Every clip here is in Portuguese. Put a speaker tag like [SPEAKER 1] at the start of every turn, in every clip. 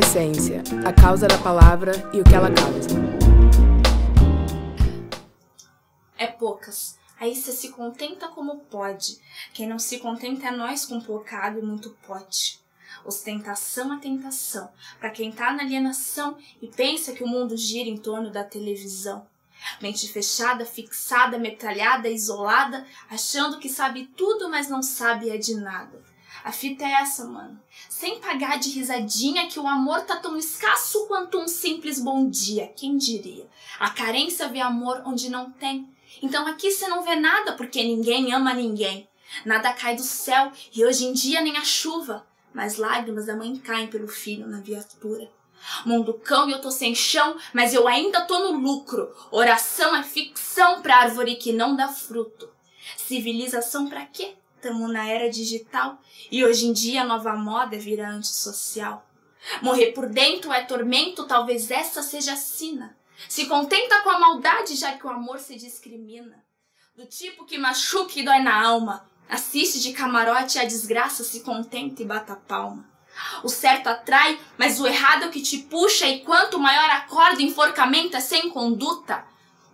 [SPEAKER 1] essência, a causa da palavra e o que ela causa.
[SPEAKER 2] É poucas. Aí você se contenta como pode. Quem não se contenta é nós com poucado e muito pote. Ostentação é tentação. Para quem tá na alienação e pensa que o mundo gira em torno da televisão. Mente fechada, fixada, metralhada, isolada, achando que sabe tudo, mas não sabe é de nada. A fita é essa, mano. Sem pagar de risadinha que o amor tá tão escasso quanto um simples bom dia. Quem diria? A carência vê amor onde não tem. Então aqui você não vê nada porque ninguém ama ninguém. Nada cai do céu e hoje em dia nem a chuva. Mas lágrimas da mãe caem pelo filho na viatura. Mundo cão e eu tô sem chão, mas eu ainda tô no lucro. Oração é ficção pra árvore que não dá fruto. Civilização pra quê? Tamo na era digital e hoje em dia a nova moda é vira antissocial. Morrer por dentro é tormento, talvez essa seja a sina. Se contenta com a maldade, já que o amor se discrimina. Do tipo que machuca e dói na alma. Assiste de camarote a desgraça, se contenta e bata palma. O certo atrai, mas o errado é o que te puxa, e quanto maior a corda, enforcamento é sem conduta.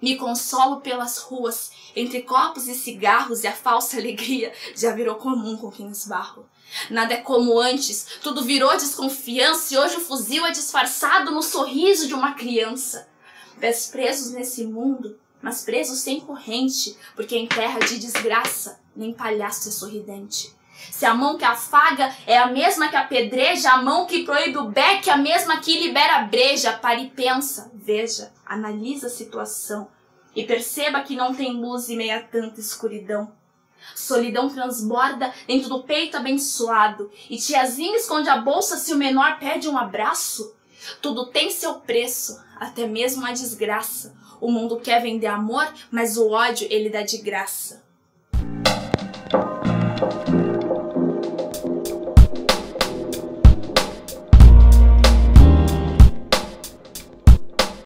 [SPEAKER 2] Me consolo pelas ruas, entre copos e cigarros, e a falsa alegria já virou comum com quem esbarro. Nada é como antes, tudo virou desconfiança, e hoje o fuzil é disfarçado no sorriso de uma criança. Pés presos nesse mundo, mas presos sem corrente, porque em terra de desgraça, nem palhaço é sorridente. Se a mão que afaga é a mesma que apedreja, a mão que proíbe o beck é a mesma que libera a breja. Pare e pensa, veja, analisa a situação e perceba que não tem luz e meia tanta escuridão. Solidão transborda dentro do peito abençoado e tiazinha esconde a bolsa se o menor pede um abraço. Tudo tem seu preço, até mesmo a desgraça. O mundo quer vender amor, mas o ódio ele dá de graça.